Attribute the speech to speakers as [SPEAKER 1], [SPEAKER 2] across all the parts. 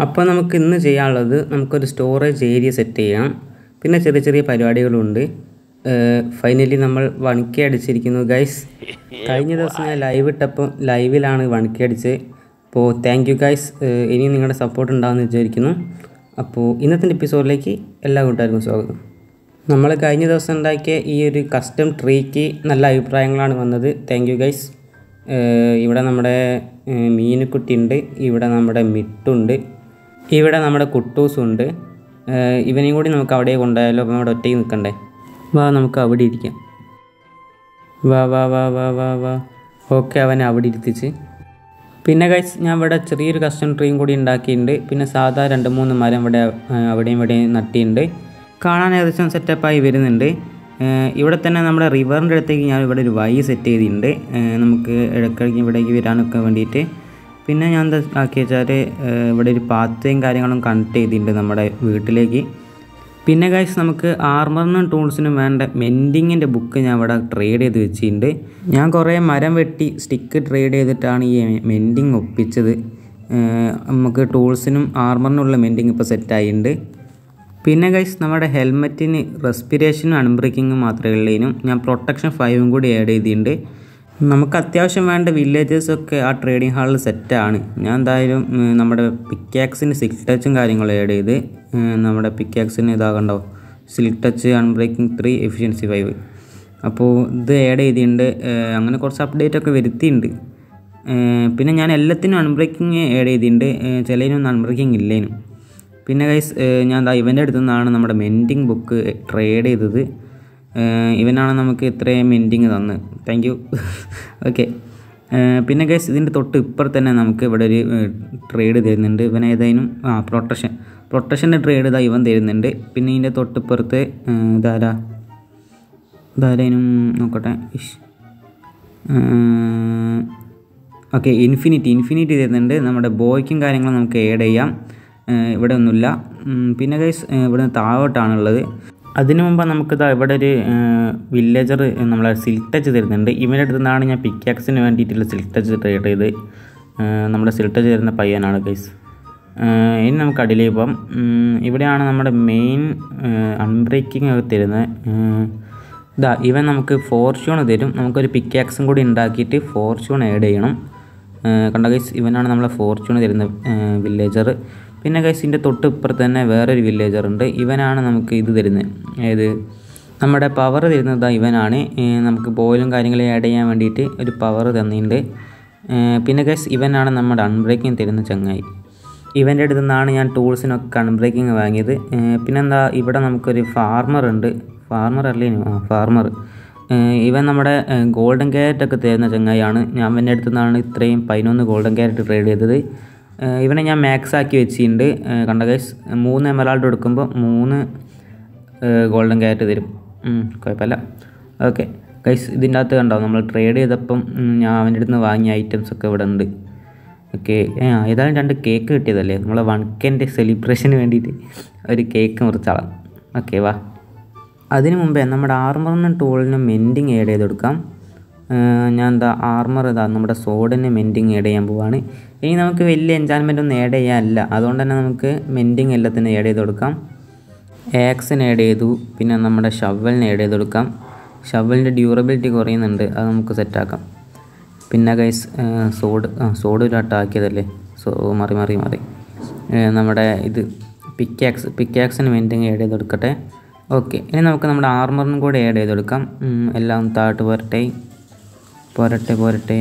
[SPEAKER 1] അപ്പോൾ നമുക്ക് ഇന്ന് ചെയ്യാനുള്ളത് നമുക്കൊരു സ്റ്റോറേജ് ഏരിയ സെറ്റ് ചെയ്യാം. പിന്നെ ചെറിയ ചെറിയ പരിപാടികളുണ്ട്. ഫൈനലി നമ്മൾ വണക്കി അടിച്ചിരിക്കുന്നു ഗൈസ് കഴിഞ്ഞ ദിവസം ഞാൻ ലൈവ് ഇട്ടപ്പം ലൈവിലാണ് വണക്കി അടിച്ച് അപ്പോൾ താങ്ക് യു ഗൈസ് ഇനിയും നിങ്ങളുടെ സപ്പോർട്ട് ഉണ്ടാകുമെന്ന് വിചാരിക്കുന്നു. അപ്പോൾ ഇന്നത്തെ എപ്പിസോഡിലേക്ക് എല്ലാ കൂട്ടുകാർക്കും സ്വാഗതം. നമ്മൾ കഴിഞ്ഞ ദിവസം ഉണ്ടാക്കിയ ഈ ഒരു കസ്റ്റം ട്രീക്ക് നല്ല അഭിപ്രായങ്ങളാണ് വന്നത്. താങ്ക് യു ഗൈസ് ഇവിടെ നമ്മുടെ മീനുക്കുട്ടി ഉണ്ട് ഇവിടെ നമ്മുടെ മിട്ടുണ്ട്. ഇവിടെ നമ്മുടെ കുട്ടൂസ് ഉണ്ട്. ഇവനെയും കൂടി നമുക്ക് അവിടെ കൊണ്ടുപോയാലോ? അപ്പം അവിടെ ഒറ്റയ്ക്ക് നിൽക്കണ്ടേ? വാ നമുക്ക് അവിടെ ഇരിക്കാം. വാ വാ വാ വാ വാ വാ. ഓക്കെ അവനെ അവിടെ ഇരുത്തിച്ച്. പിന്നെ കൈസ് ഞാൻ ഇവിടെ ചെറിയൊരു കസ്റ്റം ട്രീയും കൂടി ഉണ്ടാക്കിയിട്ടുണ്ട്. പിന്നെ സാധാ രണ്ട് മൂന്ന് മരം ഇവിടെ അവിടെയും ഇവിടെയും നട്ടിയിട്ടുണ്ട്. കാണാൻ ഏകദേശം സെറ്റപ്പായി വരുന്നുണ്ട്. ഇവിടെ തന്നെ നമ്മുടെ റിവറിന്റെ അടുത്തേക്ക് ഞാൻ ഇവിടെ ഒരു വൈ സെറ്റ് ചെയ്തിട്ടുണ്ട്. നമുക്ക് ഇടയ്ക്കിടയ്ക്ക് ഇവിടേക്ക് വരാനൊക്കെ വേണ്ടിയിട്ട്. പിന്നെ ഞാൻ എന്താ ആക്കി വെച്ചാൽ ഇവിടെ ഒരു പാത്തയും കാര്യങ്ങളും കണക്ട് ചെയ്തിട്ടുണ്ട് നമ്മുടെ വീട്ടിലേക്ക്. പിന്നെ ഗൈസ് നമുക്ക് ആർമറിനും ടൂൾസിനും വേണ്ട മെൻഡിങ്ങിന്റെ ബുക്ക് ഞാൻ ഇവിടെ ട്രേഡ് ചെയ്ത് വെച്ചിട്ടുണ്ട്. ഞാൻ കുറേ മരം വെട്ടി സ്റ്റിക്ക് ട്രേഡ് ചെയ്തിട്ടാണ് ഈ മെൻഡിങ് ഒപ്പിച്ചത്. നമുക്ക് ടൂൾസിനും ആർമറിനുള്ള മെൻഡിങ് ഇപ്പോൾ സെറ്റായിട്ടുണ്ട് പിന്നെ ഗൈസ് നമ്മുടെ ഹെൽമെറ്റിന് റെസ്പിറേഷനും അൺബ്രേക്കിങ്ങും മാത്രമേ ഉള്ളതിനും ഞാൻ പ്രൊട്ടക്ഷൻ ഫൈവും കൂടി ആഡ് ചെയ്തിട്ടുണ്ട്. നമുക്ക് അത്യാവശ്യം വേണ്ട വില്ലേജസൊക്കെ ആ ട്രേഡിംഗ് ഹാളിൽ സെറ്റാണ് ഞാൻ എന്തായാലും നമ്മുടെ പിക്കാക്സിന് സിൽക്ക് ടച്ചും കാര്യങ്ങളും ആഡ് ചെയ്ത് നമ്മുടെ പിക്കാക്സിന് ഇതാകണ്ടോ? Silk touch unbreaking three efficiency five അപ്പോൾ ഇത് ആഡ് ചെയ്തിട്ടുണ്ട് അങ്ങനെ കുറച്ച് അപ്ഡേറ്റ് ഒക്കെ വരുത്തിയിട്ടുണ്ട് പിന്നെ ഞാൻ എല്ലാത്തിനും അൺബ്രേക്കിംഗ് ആഡ് ചെയ്തിട്ടുണ്ട് ചിലതിനൊന്നും അൺബ്രേക്കിംഗ് ഇല്ലേനും. പിന്നെ ഗൈസ് ഞാൻ ഇവന്റെ അടുത്തു നിന്നാണ് നമ്മുടെ മെന്റിങ് ബുക്ക് ട്രേഡ് ചെയ്തത്. ഇവനാണ് നമുക്ക് ഇത്രയും മിന്റിങ് തന്ന്. താങ്ക് യു ഓക്കെ പിന്നെ ഗൈസ് ഇതിന്റെ തൊട്ട് ഇപ്പുറത്ത് തന്നെ നമുക്ക് ഇവിടെ ഒരു ട്രേഡ് തരുന്നുണ്ട്. ഇവൻ ഏതായാലും ആ പ്രൊട്ടക്ഷൻ പ്രൊട്ടക്ഷന്റെ ട്രേഡ് ഇതാ ഇവൻ തരുന്നുണ്ട്. പിന്നെ ഇതിന്റെ തൊട്ടിപ്പുറത്ത് ഇതാരാ? ഇതാരേനും നോക്കട്ടെ. ഓക്കെ ഇൻഫിനിറ്റി ഇൻഫിനിറ്റി തരുന്നുണ്ട്. നമ്മുടെ ബോയ്ക്കും കാര്യങ്ങളും നമുക്ക് ഏഡ് ചെയ്യാം. ഇവിടെ ഒന്നുമില്ല. പിന്നെ ഗൈസ് ഇവിടെ താഴോട്ടാണുള്ളത്. അതിനു മുമ്പ് നമുക്കിതാ ഇവിടെ ഒരു വില്ലേജർ നമ്മളെ സിൽക്ക് ടച്ച് തരുന്നുണ്ട്. ഇവന്റെ അടുത്ത് നിന്നാണ് ഞാൻ പിക്കാക്സിന് വേണ്ടിയിട്ടുള്ള സിൽക്ക് ടച്ച് ട്രേഡ് ചെയ്ത് നമ്മുടെ സിൽക്ക് ടച്ച് തരുന്ന പയ്യനാണ് ഗൈസ് ഇനി നമുക്ക് അടിയിലേക്ക് പോകാം ഇവിടെയാണ് നമ്മുടെ മെയിൻ അൺബ്രേക്കിംഗ് ഒക്കെ തരുന്നത് ഇതാ ഇവൻ നമുക്ക് ഫോർച്യൂൺ തരും. നമുക്കൊരു പിക്കാക്സും കൂടി ഉണ്ടാക്കിയിട്ട് ഫോർച്യൂൺ ആഡ് ചെയ്യണം. കണ്ട ഗൈസ് ഇവനാണ് നമ്മളെ ഫോർച്യൂൺ തരുന്ന വില്ലേജർ പിന്നെ ഗൈസ് ഇതിന്റെ തൊട്ട് ഇപ്പുറത്ത് തന്നെ വേറൊരു വില്ലേജർ ഉണ്ട്. ഇവനാണ് നമുക്ക് ഇത് തരുന്നത് അതായത് നമ്മുടെ പവർ തരുന്നത് ഇവനാണ്. നമുക്ക് ബോയിലും കാര്യങ്ങളും ആഡ് ചെയ്യാൻ വേണ്ടിയിട്ട് ഒരു പവർ തന്നിട്ടുണ്ട്. പിന്നെ ഗൈസ് ഇവനാണ് നമ്മുടെ അൺബ്രേക്കിംഗ് തരുന്ന ചങ്ങായി. ഇവന്റെ അടുത്ത് നിന്നാണ് ഞാൻ ടൂൾസിനൊക്കെ അൺബ്രേക്കിംഗ് വാങ്ങിയത്. പിന്നെന്താ ഇവിടെ നമുക്കൊരു ഫാർമർ ഉണ്ട്. ഫാർമർ അല്ലേ? ഫാർമർ ഇവൻ നമ്മുടെ ഗോൾഡൻ ക്യാരറ്റ് ഒക്കെ തരുന്ന ചങ്ങായിയാണ്. ഞാൻ അവന്റെ അടുത്ത് നിന്നാണ് ഇത്രയും പതിനൊന്ന് ഗോൾഡൻ ക്യാരറ്റ് ട്രേഡ് ചെയ്തത്. ഇവനെ ഞാൻ മാക്സ് ആക്കി വെച്ചിട്ടുണ്ട്. കണ്ട ഗൈസ് മൂന്ന് എമറാൾഡ് എടുക്കുമ്പോൾ മൂന്ന് ഗോൾഡൻ ക്യാരറ്റ് തരും. കുഴപ്പമില്ല. ഓക്കെ ഗൈസ് ഇതിന്റെ അകത്ത് കണ്ടോ? നമ്മൾ ട്രേഡ് ചെയ്തപ്പം ഞാൻ അവന്റെ അടുത്ത് നിന്ന് വാങ്ങിയ ഐറ്റംസ് ഒക്കെ ഇവിടെ ഉണ്ട്. ഓക്കെ ഏതായാലും രണ്ട് കേക്ക് കിട്ടിയതല്ലേ? നമ്മളെ വൺ കെന്റെ സെലിബ്രേഷന് വേണ്ടിയിട്ട് ഒരു കേക്ക് മുറിച്ചാളാം. ഓക്കെ വാ. അതിന് മുമ്പേ നമ്മുടെ ആർമറിന് ടൂളിന് മെന്റിങ് ഏഡ് ചെയ്ത് കൊടുക്കാം ഞാൻ എന്താ ആർമർ ഇതാ നമ്മുടെ സോഡിന് മെന്റിങ് ഏഡ് ചെയ്യാൻ പോവാണ്. ഇനി നമുക്ക് വലിയ എൻജാൻമെന്റ് ഒന്നും ഏഡ് ചെയ്യാനില്ല. അതുകൊണ്ട് തന്നെ നമുക്ക് മെന്റിങ് എല്ലാത്തിനും ഏഡ് ചെയ്ത് കൊടുക്കാം ആക്സിന് ഏഡ് ചെയ്തു. പിന്നെ നമ്മുടെ ഷവലിന് ഏഡ് ചെയ്ത് കൊടുക്കാം ഷവലിന്റെ ഡ്യൂറബിലിറ്റി കുറയുന്നുണ്ട്. അത് നമുക്ക് സെറ്റാക്കാം പിന്നെ ഗൈസ് സോഡ് സോഡ് ഒരു അട്ടാക്കിയതല്ലേ സോ മാറി മാറി മാറി. നമ്മുടെ ഇത് പിക്കാക്സ് പിക്കാക്സിന് മെന്റിങ് ഏഡ് ചെയ്ത് കൊടുക്കട്ടെ ഓക്കെ. ഇനി നമുക്ക് നമ്മുടെ ആർമറിനും കൂടെ ആഡ് ചെയ്ത് കൊടുക്കാം എല്ലാം താട്ട് പോരട്ടെ. പോരട്ടെ പോരട്ടെ.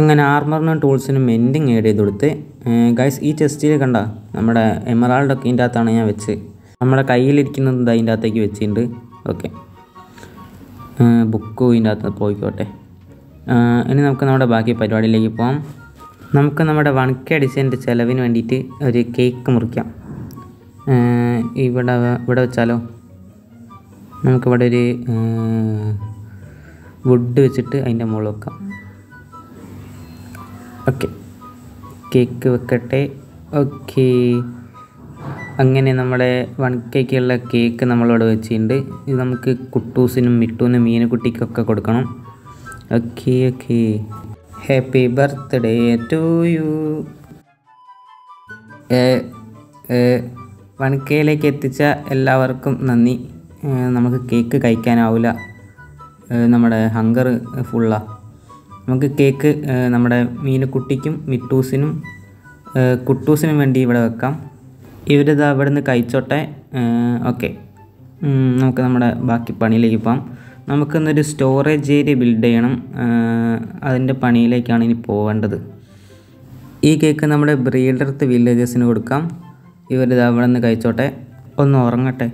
[SPEAKER 1] അങ്ങനെ ആർമറിനും ടൂൾസിനും എൻഡിങ് ആഡ് ചെയ്ത് കൊടുത്ത് ഗൈസ് ഈ ചെസ്റ്റിൽ കണ്ട നമ്മുടെ എമറാൾഡൊക്കെ ഇതിന്റെ അകത്താണ് ഞാൻ വെച്ച്. നമ്മുടെ കയ്യിലിരിക്കുന്നത് അതിന്റെ അകത്തേക്ക് വെച്ചിട്ടുണ്ട്. ഓക്കെ. ബുക്കും ഇതിന്റെ അകത്ത് പോയിക്കോട്ടെ. ഇനി നമുക്ക് നമ്മുടെ ബാക്കി പരിപാടിയിലേക്ക് പോകാം നമുക്ക് നമ്മുടെ വൺ കെ ഡിസൈന്റെ ചിലവിന് വേണ്ടിയിട്ട് ഒരു കേക്ക് മുറിക്കാം. ഇവിടെ ഇവിടെ വെച്ചാലോ? നമുക്കിവിടെ ഒരു വുഡ് വെച്ചിട്ട് അതിന്റെ മുകളിൽ വെക്കാം. ഓക്കെ കേക്ക് വെക്കട്ടെ. ഓക്കെ അങ്ങനെ നമ്മുടെ വൺ കേക്കുള്ള കേക്ക് നമ്മളിവിടെ വെച്ചിട്ടുണ്ട്. ഇത് നമുക്ക് കുട്ടൂസിനും മിട്ടൂനും മീനുകുട്ടിക്കൊക്കെ കൊടുക്കണം. Okay okay happy birthday to you വൺകേയിലേക്ക് എത്തിച്ച എല്ലാവർക്കും നന്ദി. നമുക്ക് കേക്ക് കഴിക്കാനാവില്ല നമ്മുടെ ഹങ്കർ ഫുള്ളാണ് നമുക്ക് കേക്ക് നമ്മുടെ മീനുക്കുട്ടിക്കും മിട്ടൂസിനും കുട്ടൂസിനും വേണ്ടി ഇവിടെ വെക്കാം. ഇവരിത് അവിടെ നിന്ന് കഴിച്ചോട്ടെ ഓക്കെ. നമുക്ക് നമ്മുടെ ബാക്കി പണിയിലേക്ക് പോകാം നമുക്കിന്നൊരു സ്റ്റോറേജ് ഏരിയ ബിൽഡ് ചെയ്യണം. അതിന്റെ പണിയിലേക്കാണ് ഇനി പോവേണ്ടത്. ഈ കേക്ക് നമ്മുടെ ബ്രീഡർത്ത് വില്ലേജസിന് കൊടുക്കാം. ഇവരിത് അവിടെ നിന്ന് കഴിച്ചോട്ടെ. ഒന്ന് ഉറങ്ങട്ടെ.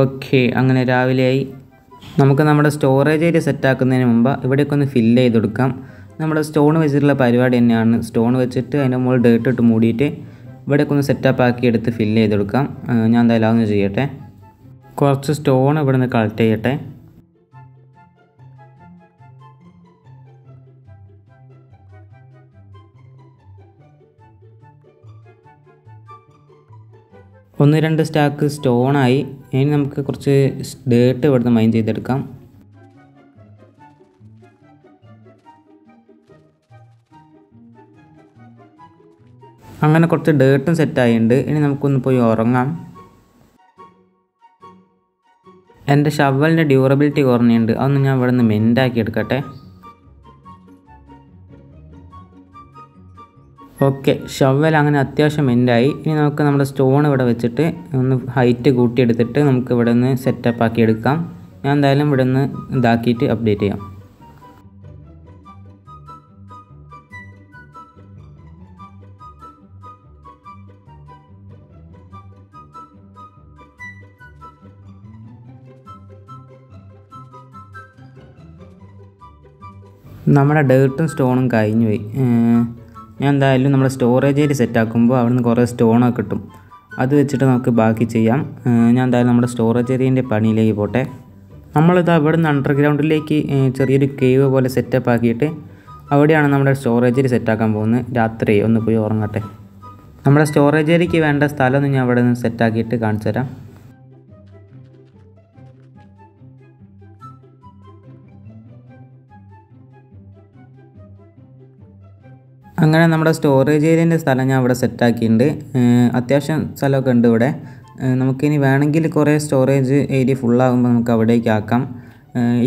[SPEAKER 1] ഓക്കെ അങ്ങനെ രാവിലെയായി. നമുക്ക് നമ്മുടെ സ്റ്റോറേജ് ഏരിയ സെറ്റാക്കുന്നതിന് മുമ്പ് ഇവിടേക്ക് ഒന്ന് ഫില്ല് ചെയ്ത് കൊടുക്കാം. നമ്മുടെ സ്റ്റോൺ വെച്ചിട്ടുള്ള പരിപാടി തന്നെയാണ്. സ്റ്റോൺ വെച്ചിട്ട് അതിന്റെ മുകളിൽ ഡേർട്ട് ഇട്ട് മൂടിയിട്ട് ഇവിടേക്ക് ഒന്ന് സെറ്റപ്പ് ആക്കി എടുത്ത് ഫില്ല് ചെയ്ത് കൊടുക്കാം. ഞാൻ എന്തായാലും അതൊന്ന് ചെയ്യട്ടെ. കുറച്ച് സ്റ്റോൺ ഇവിടെ നിന്ന് കളക്ട് ചെയ്യട്ടെ. ഒന്ന് രണ്ട് സ്റ്റാക്ക് സ്റ്റോണായി ഇനി നമുക്ക് കുറച്ച് ഡേട്ട് ഇവിടുന്ന് മൈൻ ചെയ്തെടുക്കാം. അങ്ങനെ കുറച്ച് ഡേട്ടും സെറ്റായിട്ടുണ്ട് ഇനി നമുക്കൊന്ന് പോയി ഉറങ്ങാം. എന്റെ ഷവലിന്റെ ഡ്യൂറബിലിറ്റി കുറഞ്ഞുണ്ട്. അതൊന്ന് ഞാൻ ഇവിടെ നിന്ന് മെന്റാക്കി എടുക്കട്ടെ. ഓക്കെ ഷവൽ അങ്ങനെ അത്യാവശ്യം എൻഡായി ഇനി നമുക്ക് നമ്മുടെ സ്റ്റോൺ ഇവിടെ വെച്ചിട്ട് ഒന്ന് ഹൈറ്റ് കൂട്ടിയെടുത്തിട്ട് നമുക്ക് ഇവിടെ നിന്ന് സെറ്റപ്പ് ആക്കി എടുക്കാം. ഞാൻ എന്തായാലും ഇവിടെ നിന്ന് ഇതാക്കിയിട്ട് അപ്ഡേറ്റ് ചെയ്യാം. നമ്മുടെ ഡേർട്ടും സ്റ്റോണും കഴിഞ്ഞു പോയി ഏർ ഞാൻ എന്തായാലും നമ്മുടെ സ്റ്റോറേജ് ഏരിയ സെറ്റ് ആക്കുമ്പോൾ അവിടെ നിന്ന് കുറേ സ്റ്റോണൊക്കെ കിട്ടും. അത് വെച്ചിട്ട് നമുക്ക് ബാക്കി ചെയ്യാം. ഞാൻ എന്തായാലും നമ്മുടെ സ്റ്റോറേജ് ഏരിയന്റെ പണിയിലേക്ക് പോട്ടെ. നമ്മളിത് അവിടെ നിന്ന് അണ്ടർഗ്രൗണ്ടിലേക്ക് ചെറിയൊരു കേവ് പോലെ സെറ്റപ്പ് ആക്കിയിട്ട് അവിടെയാണ് നമ്മുടെ സ്റ്റോറേജ് ഏരിയ സെറ്റാക്കാൻ പോകുന്നത്. രാത്രി ഒന്ന് പോയി ഉറങ്ങട്ടെ. നമ്മുടെ സ്റ്റോറേജ് ഏരിയയ്ക്ക് വേണ്ട സ്ഥലമൊന്നും ഞാൻ അവിടെ നിന്ന് സെറ്റാക്കിയിട്ട് കാണിച്ചു തരാം അങ്ങനെ നമ്മുടെ സ്റ്റോറേജ് ഏരിയന്റെ സ്ഥലം ഞാൻ ഇവിടെ സെറ്റാക്കിയിട്ടുണ്ട് അത്യാവശ്യം സ്ഥലമൊക്കെ ഉണ്ട് ഇവിടെ. നമുക്കിനി വേണമെങ്കിൽ കുറേ സ്റ്റോറേജ് ഏരിയ ഫുള്ളാകുമ്പോൾ നമുക്ക് അവിടേക്ക് ആക്കാം.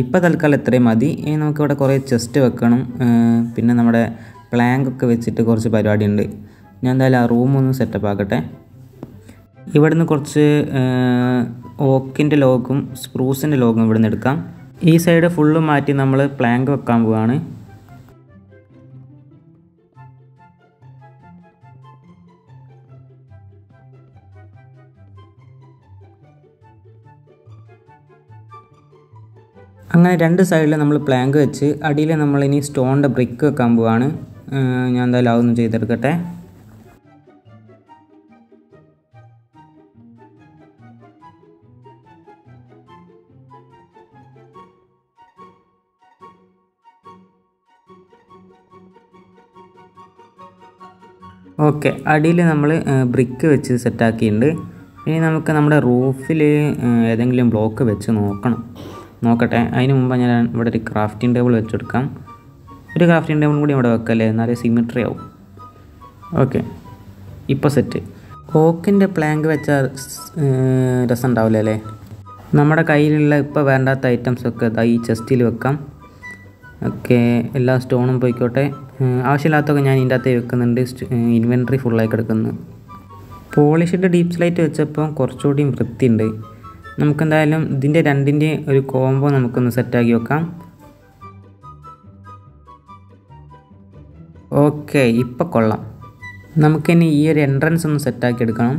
[SPEAKER 1] ഇപ്പോൾ തൽക്കാലം ഇത്രയും മതി. നമുക്കിവിടെ കുറേ ചെസ്റ്റ് വെക്കണം. പിന്നെ നമ്മുടെ ഒക്കെ വെച്ചിട്ട് കുറച്ച് പരിപാടിയുണ്ട്. ഞാൻ എന്തായാലും ആ റൂമൊന്ന് സെറ്റപ്പ് ആക്കട്ടെ. ഇവിടുന്ന് കുറച്ച് ഓക്കിന്റെ ലോഗും സ്പ്രൂസിന്റെ ലോഗും ഇവിടുന്ന് എടുക്കാം. ഈ സൈഡ് ഫുള്ള് മാറ്റി നമ്മൾ പ്ലാങ്ക് വെക്കാൻ പോവാണ്. അങ്ങനെ രണ്ട് സൈഡിൽ നമ്മൾ പ്ലാങ്ക് വെച്ച് അടിയിൽ നമ്മൾ ഇനി സ്റ്റോണിന്റെ ബ്രിക്ക് വെക്കാൻ പോവാണ്. ഞാൻ എന്തായാലും അതൊന്ന് ചെയ്തെടുക്കട്ടെ. ഓക്കെ അടിയിൽ നമ്മൾ ബ്രിക്ക് വെച്ച് സെറ്റാക്കിയിട്ടുണ്ട് ഇനി നമുക്ക് നമ്മുടെ റൂഫിൽ ഏതെങ്കിലും ബ്ലോക്ക് വെച്ച് നോക്കണം. നോക്കട്ടെ. അതിന് മുമ്പ് ഞാൻ ഇവിടെ ഒരു ക്രാഫ്റ്റിംഗ് ടേബിൾ വെച്ചെടുക്കാം. ഒരു ക്രാഫ്റ്റിംഗ് ടേബിൾ കൂടി ഇവിടെ വെക്കല്ലേ? എന്നാലേ സിമിട്രി ആവും. ഓക്കെ ഇപ്പോൾ സെറ്റ് ഓക്കിന്റെ പ്ലാങ്ക് വെച്ചാൽ രസം ഉണ്ടാവില്ല അല്ലേ? നമ്മുടെ കയ്യിലുള്ള ഇപ്പോൾ വേണ്ടാത്ത ഐറ്റംസ് ഒക്കെ ഇതാ ഈ ചെസ്റ്റിൽ വെക്കാം. ഓക്കെ എല്ലാ സ്റ്റോണും പോയിക്കോട്ടെ. ആവശ്യമില്ലാത്തൊക്കെ ഞാൻ ഇതിന്റെ അകത്ത് വെക്കുന്നുണ്ട്. ഇൻവെൻട്രി ഫുള്ളായി കിടക്കുന്നു. പോളിഷ്ഡ് ഡീപ് സ്ലൈറ്റ് വെച്ചപ്പോൾ കുറച്ചുകൂടി വൃത്തിയുണ്ട്. നമുക്കെന്തായാലും ഇതിന്റെ രണ്ടിന്റെ ഒരു കോംബോ നമുക്കൊന്ന് സെറ്റാക്കി വെക്കാം. ഓക്കെ ഇപ്പം കൊള്ളാം. നമുക്കിനി ഈ ഒരു എൻട്രൻസ് ഒന്ന് സെറ്റാക്കി എടുക്കണം.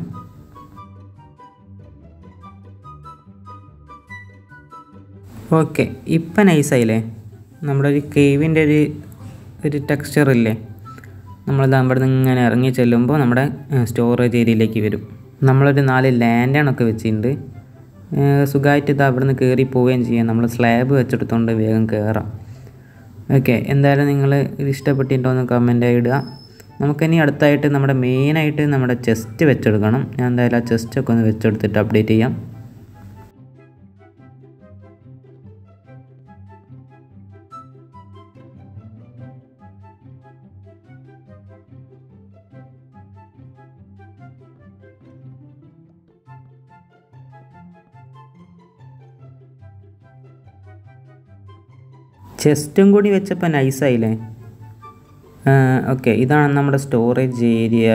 [SPEAKER 1] ഓക്കെ ഇപ്പം നൈസായില്ലേ നമ്മുടെ ഒരു കേവിന്റെ ഒരു ഒരു ടെക്സ്ചർ ഇല്ലേ? നമ്മളിത് അവിടെ നിന്ന് ഇങ്ങനെ ഇറങ്ങി ചെല്ലുമ്പോൾ നമ്മുടെ സ്റ്റോറേജ് ഏരിയയിലേക്ക് വരും. നമ്മളൊരു നാല് ലാൻഡാണൊക്കെ വെച്ചിട്ടുണ്ട്. സുഖമായിട്ട് ഇത് അവിടെ നിന്ന് കയറി പോവുകയും ചെയ്യാം. നമ്മൾ സ്ലാബ് വെച്ചെടുത്തോണ്ട് വേഗം കയറാം ഓക്കെ എന്തായാലും നിങ്ങൾ ഇത് ഇഷ്ടപ്പെട്ടിട്ടുണ്ടോ എന്ന് കമന്റ് ഇടുക. നമുക്കിനി അടുത്തായിട്ട് നമ്മുടെ മെയിനായിട്ട് നമ്മുടെ ചെസ്റ്റ് വെച്ചെടുക്കണം. ഞാൻ എന്തായാലും ആ ചെസ്റ്റൊക്കെ ഒന്ന് വെച്ചെടുത്തിട്ട് അപ്ഡേറ്റ് ചെയ്യാം. ചെസ്റ്റും കൂടി വെച്ചപ്പോൾ നൈസായില്ലേ ഓക്കെ ഇതാണ് നമ്മുടെ സ്റ്റോറേജ് ഏരിയ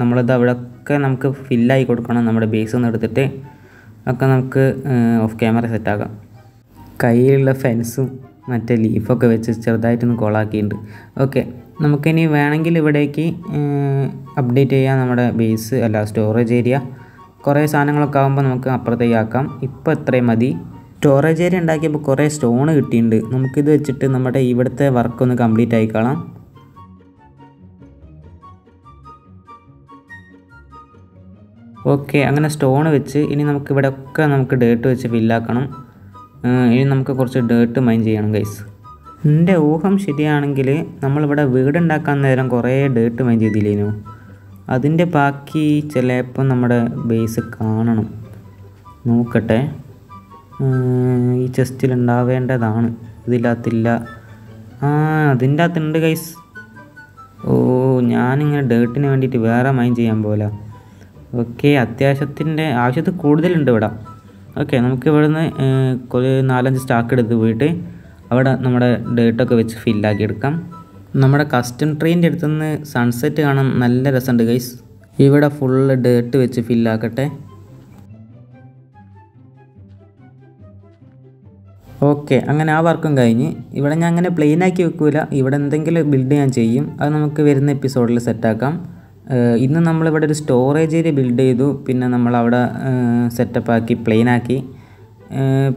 [SPEAKER 1] നമ്മളിത് അവിടെയൊക്കെ നമുക്ക് ഫില്ലായി കൊടുക്കണം നമ്മുടെ ബേസിൽ നിന്ന് എടുത്തിട്ട്. ഒക്കെ നമുക്ക് ഓഫ് ക്യാമറ സെറ്റാക്കാം കയ്യിലുള്ള ഫെൻസും മറ്റേ ലീഫൊക്കെ വെച്ച് ചെറുതായിട്ടൊന്ന് കോളാക്കിയിട്ടുണ്ട് ഓക്കെ നമുക്കിനി വേണമെങ്കിൽ ഇവിടേക്ക് അപ്ഡേറ്റ് ചെയ്യാം നമ്മുടെ ബേസ് അല്ല സ്റ്റോറേജ് ഏരിയ കുറേ സാധനങ്ങളൊക്കെ ആകുമ്പോൾ നമുക്ക് അപ്പുറത്തേക്ക് ആക്കാം. ഇപ്പോൾ ഇത്രയും മതി. സ്റ്റോറേജ് ഏരിയ ഉണ്ടാക്കിയപ്പോൾ കുറേ സ്റ്റോൺ കിട്ടിയിട്ടുണ്ട് നമുക്കിത് വെച്ചിട്ട് നമ്മുടെ ഇവിടുത്തെ വർക്കൊന്ന് കംപ്ലീറ്റ് ആയിക്കളാം ഓക്കെ അങ്ങനെ സ്റ്റോൺ വെച്ച് ഇനി നമുക്ക് ഇവിടെ ഒക്കെ നമുക്ക് ഡേർട്ട് വെച്ച് ഫില്ലാക്കണം ഇനി നമുക്ക് കുറച്ച് ഡേർട്ട് മൈൻ ചെയ്യണം ഗൈസ് എന്റെ ഊഹം ശരിയാണെങ്കിൽ നമ്മളിവിടെ വീടുണ്ടാക്കാൻ നേരം കുറേ ഡേർട്ട് മൈൻ ചെയ്തില്ലേനു. അതിന്റെ ബാക്കി ചിലപ്പോൾ നമ്മുടെ ബേസ് കാണണം. നോക്കട്ടെ. ഈ ചെസ്റ്റിൽ ഉണ്ടാവേണ്ടതാണ്. ഇതില്ലാത്തില്ല ആ അതിന്റെ അകത്തുണ്ട് ഗൈസ് ഓ ഞാനിങ്ങനെ ഡേട്ടിന് വേണ്ടിയിട്ട് വേറെ മൈൻ ചെയ്യാൻ പോലെ ഓക്കെ അത്യാവശ്യത്തിന്റെ ആവശ്യത്തിൽ കൂടുതലുണ്ട് ഇവിടെ. ഓക്കെ നമുക്ക് ഇവിടുന്ന് നാലഞ്ച് സ്റ്റാക്ക് എടുത്ത് പോയിട്ട് അവിടെ നമ്മുടെ ഡേട്ടൊക്കെ വെച്ച് ഫില്ലാക്കി എടുക്കാം. നമ്മുടെ കസ്റ്റം ട്രെയിന്റെ അടുത്തുനിന്ന് സൺസെറ്റ് കാണാൻ നല്ല രസമുണ്ട് ഗൈസ് ഇവിടെ ഫുള്ള് ഡേട്ട് വെച്ച് ഫില്ലാക്കട്ടെ ഓക്കെ അങ്ങനെ ആ വർക്കും കഴിഞ്ഞ്. ഇവിടെ ഞാൻ അങ്ങനെ പ്ലെയിൻ ആക്കി വെക്കില്ല ഇവിടെ എന്തെങ്കിലും ബിൽഡ് ഞാൻ ചെയ്യും. അത് നമുക്ക് വരുന്ന എപ്പിസോഡിൽ സെറ്റാക്കാം ഇന്ന് നമ്മളിവിടെ ഒരു സ്റ്റോറേജ് ഏരിയ ബിൽഡ് ചെയ്തു. പിന്നെ നമ്മൾ നമ്മളവിടെ സെറ്റപ്പാക്കി പ്ലെയിൻ ആക്കി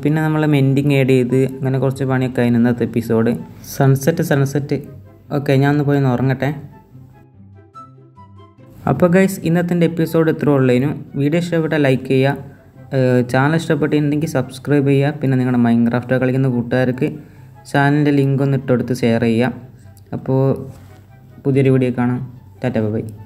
[SPEAKER 1] പിന്നെ നമ്മൾ മെൻഡിങ് ആഡ് ചെയ്ത് അങ്ങനെ കുറച്ച് പണിയൊക്കെ അതിന് ഇന്നത്തെ എപ്പിസോഡ് സൺസെറ്റ് സൺസെറ്റ് ഓക്കെ ഞാൻ ഒന്ന് പോയി ഒന്ന് ഉറങ്ങട്ടെ. അപ്പോൾ ഗൈസ് ഇന്നത്തെ എപ്പിസോഡ് എത്ര ഉള്ളതിനും വീഡിയോ ഇഷ്ടപ്പെട്ടാൽ ലൈക്ക് ചെയ്യുക. ചാനൽ ഇഷ്ടപ്പെട്ടിട്ടുണ്ടെങ്കിൽ സബ്സ്ക്രൈബ് ചെയ്യുക. പിന്നെ നിങ്ങളുടെ മൈൻക്രാഫ്റ്റ് കളിക്കുന്ന കൂട്ടുകാർക്ക് ചാനലിന്റെ ലിങ്ക് ഒന്ന് ഇട്ടെടുത്ത് ഷെയർ ചെയ്യുക. അപ്പോൾ പുതിയൊരു വീഡിയോ കാണാം. ടാറ്റ ബൈ